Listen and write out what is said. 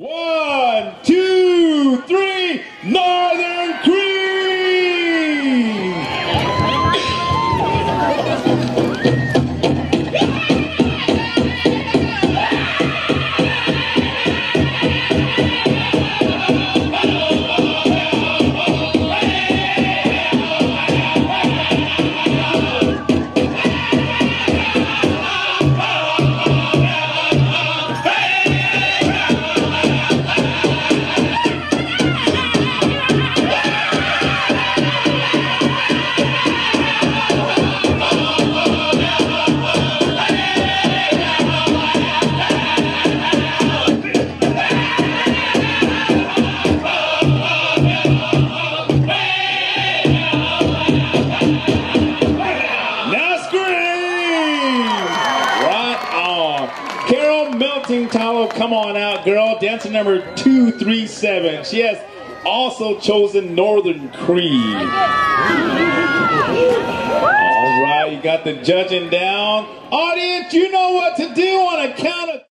One, two, three, Northern Cree! Carol Melting Towel, come on out, girl. Dancer number 237. She has also chosen Northern Cree. All right, you got the judging down. Audience, you know what to do on a count of